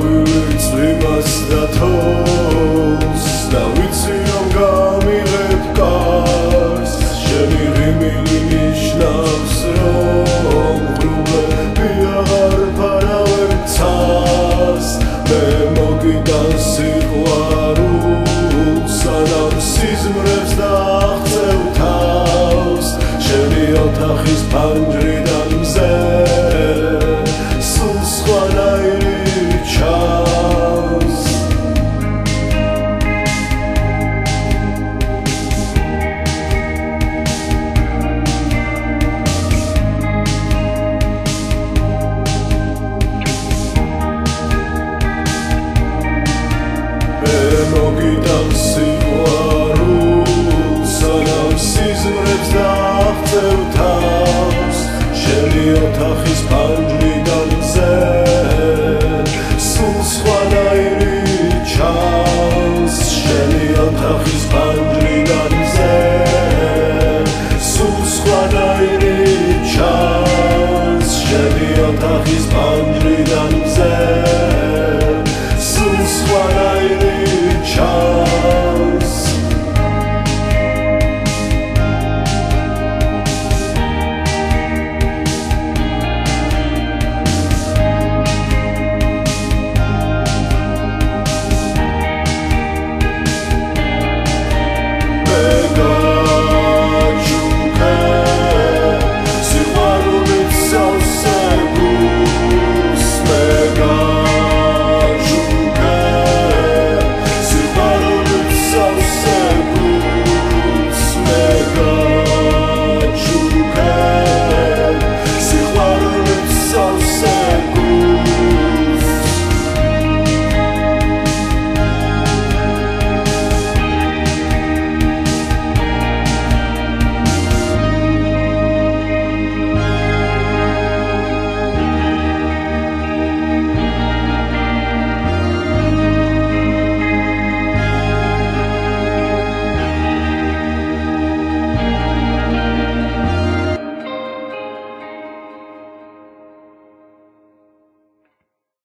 გავივიწვი მას და თოს და ვიცი რომ გამიღებ კარს. შენი რიმილი ნიშნავს რომ ღრუბები აღარ ფარავენ ცას მე მოგიდან სიყვარულ სანამ სიზმრებს და აღწევ თავს. შენი ოთახის ფანჯრიდან მზე მოგიდან სიყვარულ სანამ სიზმრებს და აღწევ თავს. შენი ოთახის ფანჯრიდან ზე სულ სხვანაირი ჩანს. შენი ოთახის ფანჯრიდან ზე სულ სხვანაირი ჩანს. შენი ოთახის ფანჯრიდან